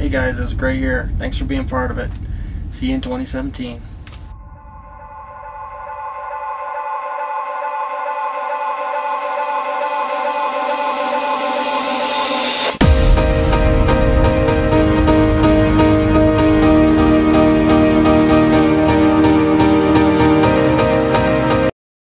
Hey guys, it was a great year. Thanks for being part of it. See you in 2017.